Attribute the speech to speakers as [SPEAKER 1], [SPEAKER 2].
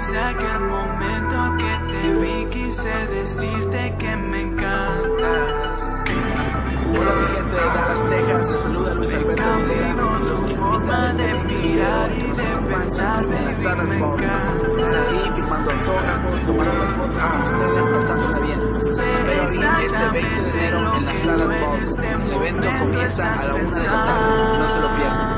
[SPEAKER 1] Desde aquel momento que te vi quise decirte que me encantas.
[SPEAKER 2] Hola mi gente de Dallas, Texas, les saluda Luis Alberto
[SPEAKER 1] cautivo
[SPEAKER 2] Los
[SPEAKER 1] tu
[SPEAKER 2] quiero
[SPEAKER 1] forma de mirar y de pensar, baby, me encanta.
[SPEAKER 2] Está ahí firmando autógrafos, tomando fotos con ustedes, pasándola bien.
[SPEAKER 1] Sé
[SPEAKER 2] Espero este 20 de enero en las salas
[SPEAKER 1] tú este
[SPEAKER 2] El evento comienza a la una de la tarde, no se lo pierdan.